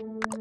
you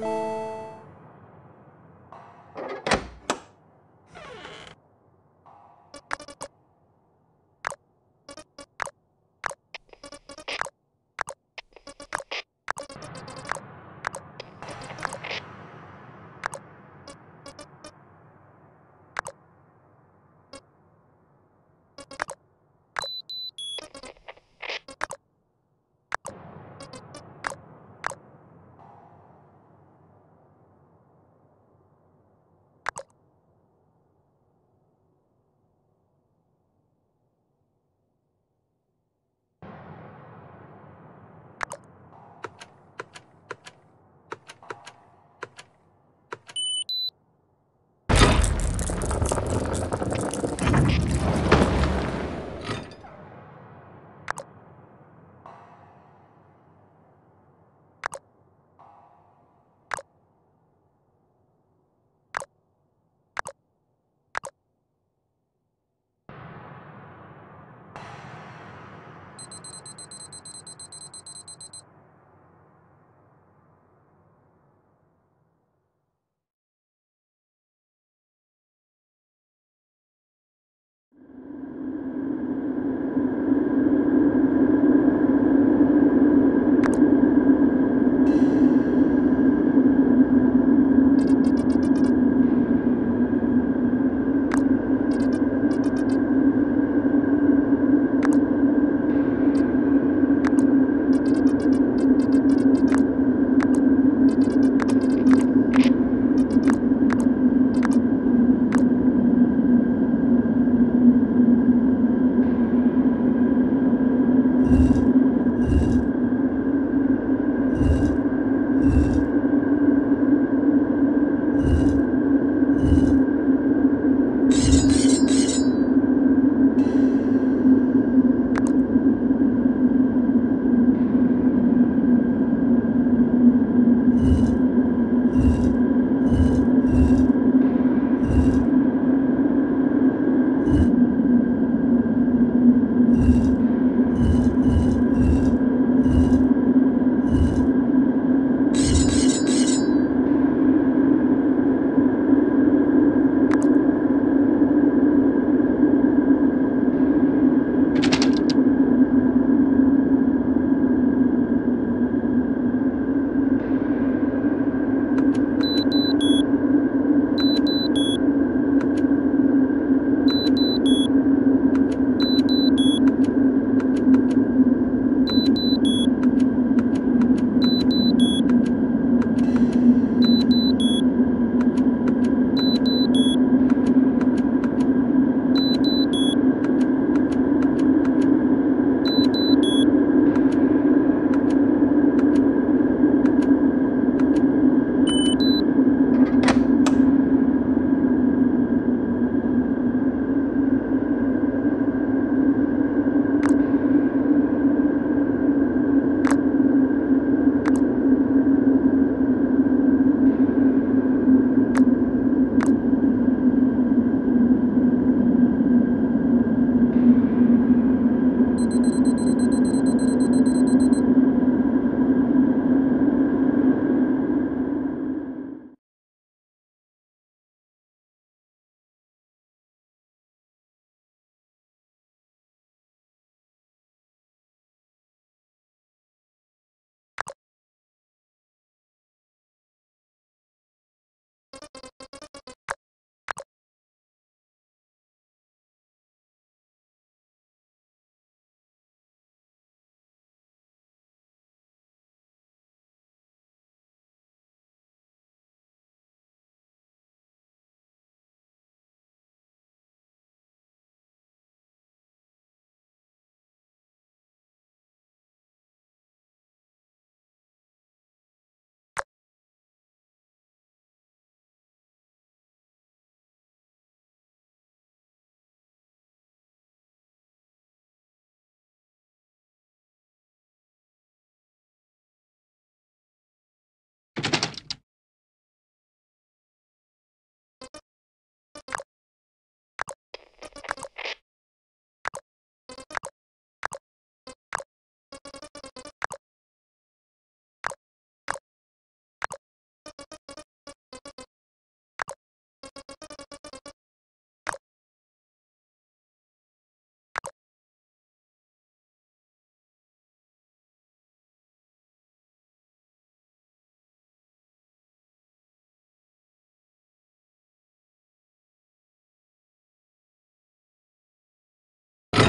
Bye.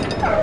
Oh!